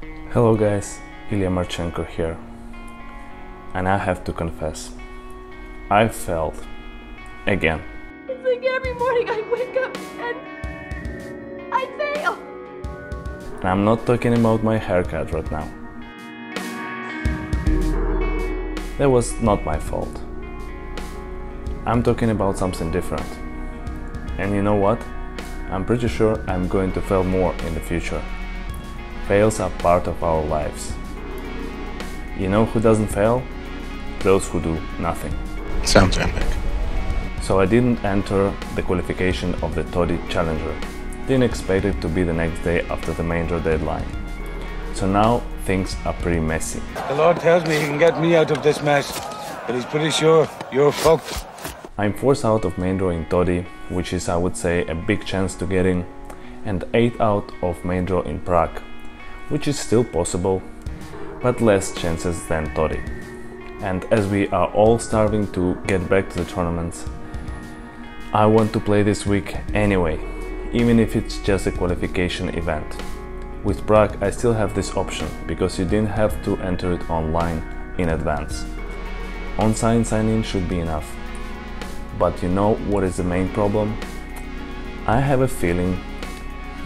Hello guys, Illya Marchenko here. And I have to confess, I failed again. It's like every morning I wake up and I fail. And I'm not talking about my haircut right now. That was not my fault. I'm talking about something different. And you know what? I'm pretty sure I'm going to fail more in the future. Fails are part of our lives. You know who doesn't fail? Those who do nothing. Sounds epic. So I didn't enter the qualification of the Todi Challenger. Didn't expect it to be the next day after the main draw deadline. So now things are pretty messy. The Lord tells me he can get me out of this mess, but he's pretty sure you're fucked. I'm forced out of main draw in Todi, which is I would say a big chance to get in, and 8 out of main draw in Prague, which is still possible, but less chances than Todi. And as we are all starving to get back to the tournaments, I want to play this week anyway, even if it's just a qualification event. With Prague I still have this option, because you didn't have to enter it online in advance. On-sign sign-in should be enough. But you know what is the main problem? I have a feeling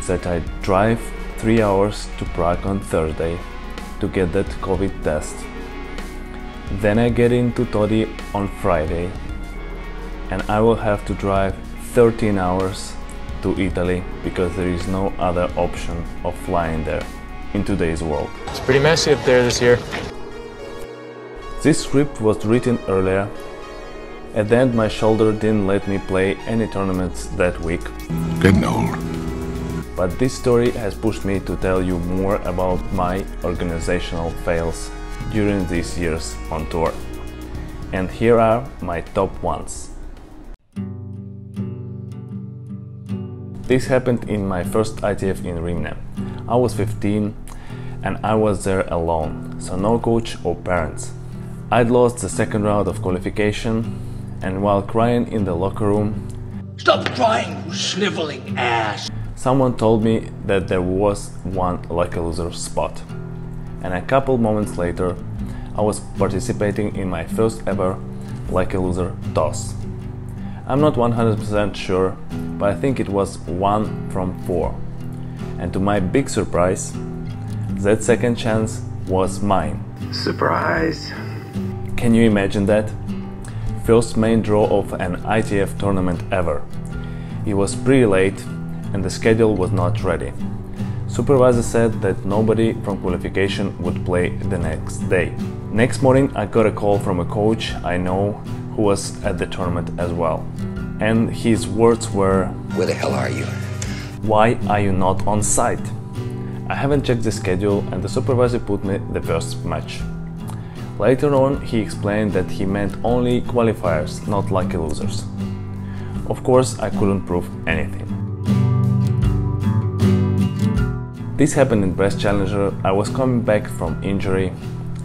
that I drive 3 hours to Prague on Thursday to get that COVID test. Then I get into Todi on Friday and I will have to drive 13 hours to Italy because there is no other option of flying there in today's world. It's pretty messy up there this year. This script was written earlier. At the end, my shoulder didn't let me play any tournaments that week. Getting old. But this story has pushed me to tell you more about my organizational fails during these years on tour. And here are my top ones. This happened in my first ITF in Rhymney. I was 15 and I was there alone, so no coach or parents. I'd lost the second round of qualification and while crying in the locker room, Stop crying, you sniveling ass! Someone told me that there was one lucky loser spot. And a couple moments later, I was participating in my first ever lucky loser toss. I'm not 100% sure, but I think it was 1 from 4. And to my big surprise, that second chance was mine. Surprise. Can you imagine that? First main draw of an ITF tournament ever. It was pretty late and the schedule was not ready. Supervisor said that nobody from qualification would play the next day. Next morning I got a call from a coach I know who was at the tournament as well. And his words were, Where the hell are you? Why are you not on site? I haven't checked the schedule and the supervisor put me the first match. Later on, he explained that he meant only qualifiers, not lucky losers. Of course, I couldn't prove anything. This happened in Brest Challenger. I was coming back from injury.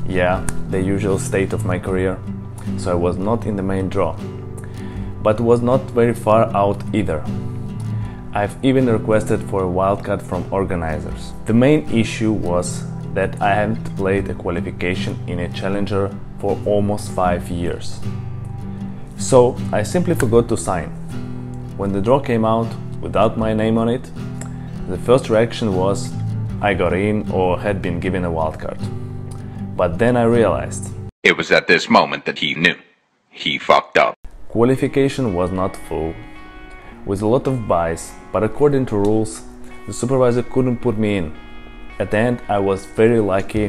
Yeah, the usual state of my career. So I was not in the main draw. But was not very far out either. I've even requested for a wildcard from organizers. The main issue was that I hadn't played a qualification in a challenger for almost 5 years. So I simply forgot to sign. When the draw came out without my name on it, the first reaction was I got in or had been given a wildcard. But then I realized It was at this moment that he knew. He fucked up. qualification was not full, with a lot of buys, but according to rules, the supervisor couldn't put me in. At the end, I was very lucky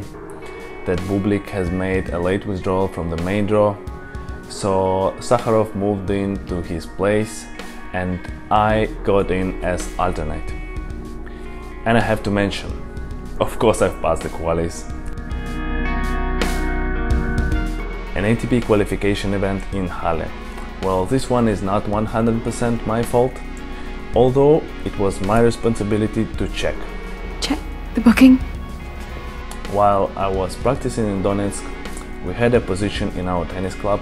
that Bublik has made a late withdrawal from the main draw, so Sakharov moved in to his place and I got in as alternate. And I have to mention, of course I've passed the qualis. An ATP qualification event in Halle. Well, this one is not 100% my fault, although it was my responsibility to check. Check the booking. While I was practicing in Donetsk, we had a position in our tennis club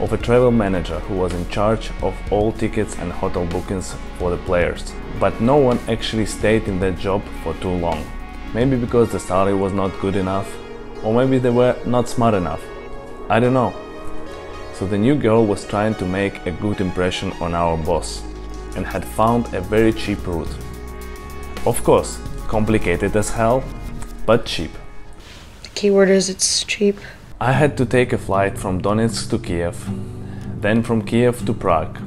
of a travel manager who was in charge of all tickets and hotel bookings for the players. But no one actually stayed in that job for too long. Maybe because the salary was not good enough, or maybe they were not smart enough. I don't know. So the new girl was trying to make a good impression on our boss and had found a very cheap route. Of course, complicated as hell, but cheap. The keyword is it's cheap. I had to take a flight from Donetsk to Kiev, then from Kiev to Prague,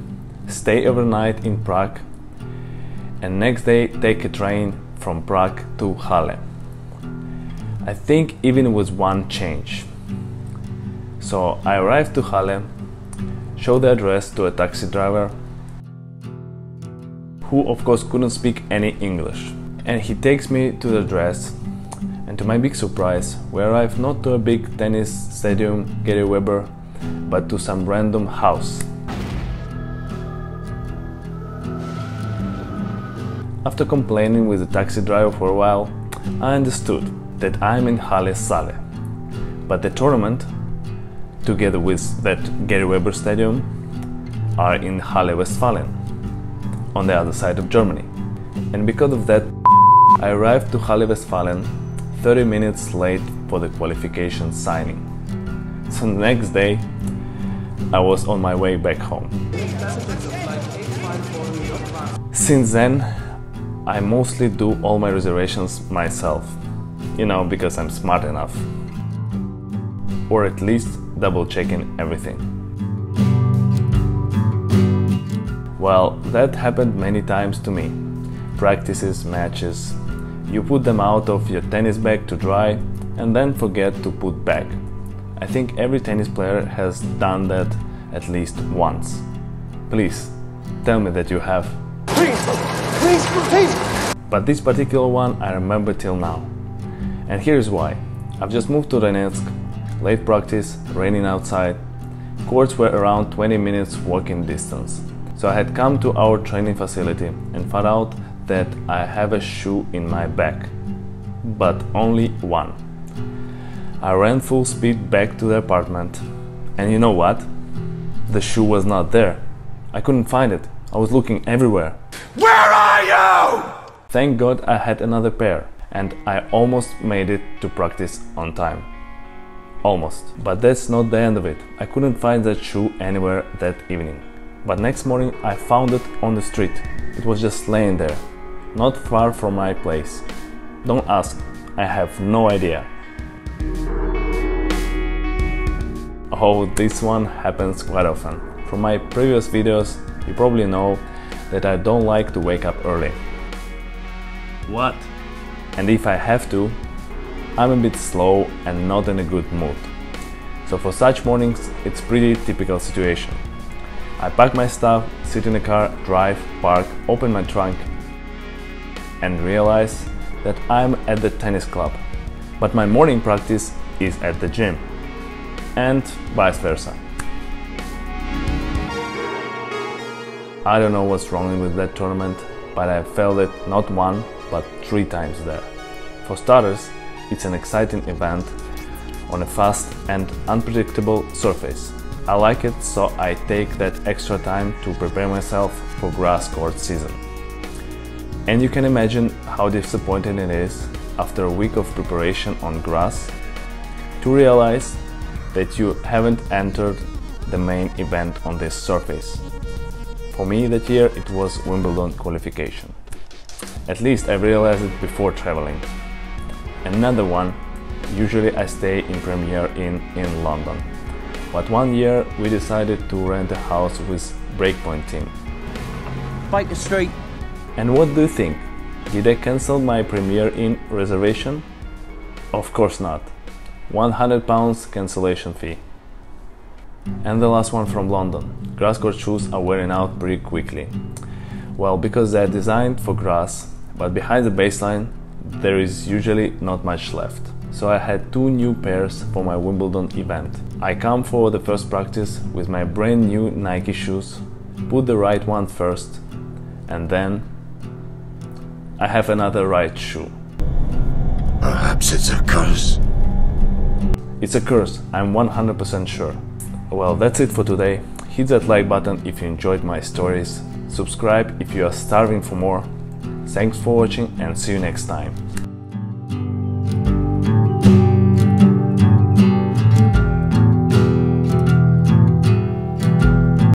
stay overnight in Prague, and next day take a train from Prague to Halle. I think even with one change. So I arrived to Halle, showed the address to a taxi driver, who of course couldn't speak any English. And he takes me to the address, and to my big surprise, we arrived not to a big tennis stadium, Gerry Weber, but to some random house. After complaining with the taxi driver for a while, I understood that I'm in Halle Saale. But the tournament together with that Gerry Weber Stadium, are in Halle Westfalen, on the other side of Germany. And because of that, I arrived to Halle Westfalen 30 minutes late for the qualification signing. So the next day, I was on my way back home. Since then, I mostly do all my reservations myself, you know, because I'm smart enough. Or at least double checking everything. Well, that happened many times to me. Practices, matches. You put them out of your tennis bag to dry and then forget to put back. I think every tennis player has done that at least once. Please, tell me that you have. Please, please, please! But this particular one I remember till now. And here's why. I've just moved to Donetsk late practice, raining outside. Courts were around 20 minutes walking distance. So I had come to our training facility and found out that I have a shoe in my bag. But only one. I ran full speed back to the apartment. And you know what? The shoe was not there. I couldn't find it. I was looking everywhere. Where are you? Thank God I had another pair and I almost made it to practice on time. Almost. But that's not the end of it. I couldn't find that shoe anywhere that evening. But next morning I found it on the street. It was just laying there, not far from my place. Don't ask, I have no idea. Oh, this one happens quite often. From my previous videos, you probably know that I don't like to wake up early. What? And if I have to, I'm a bit slow and not in a good mood. So for such mornings, it's pretty typical situation. I pack my stuff, sit in the car, drive, park, open my trunk and realize that I'm at the tennis club. But my morning practice is at the gym and vice versa. I don't know what's wrong with that tournament, but I felt it not one, but three times there. For starters, it's an exciting event on a fast and unpredictable surface. I like it, so I take that extra time to prepare myself for grass court season. And you can imagine how disappointing it is after a week of preparation on grass to realize that you haven't entered the main event on this surface. For me that year it was Wimbledon qualification. At least I realized it before traveling. Another one, usually I stay in Premier Inn in London. But one year we decided to rent a house with Breakpoint team. Baker Street. And what do you think? Did I cancel my Premier Inn reservation? Of course not. 100 pounds cancellation fee. And the last one from London. Grass court shoes are wearing out pretty quickly. Well, because they're designed for grass, but behind the baseline there is usually not much left. So I had two new pairs for my Wimbledon event. I come for the first practice with my brand new Nike shoes, put the right one first, and then I have another right shoe. Perhaps it's a curse. It's a curse, I'm 100% sure. Well, that's it for today. Hit that like button if you enjoyed my stories, subscribe if you are starving for more. Thanks for watching and see you next time.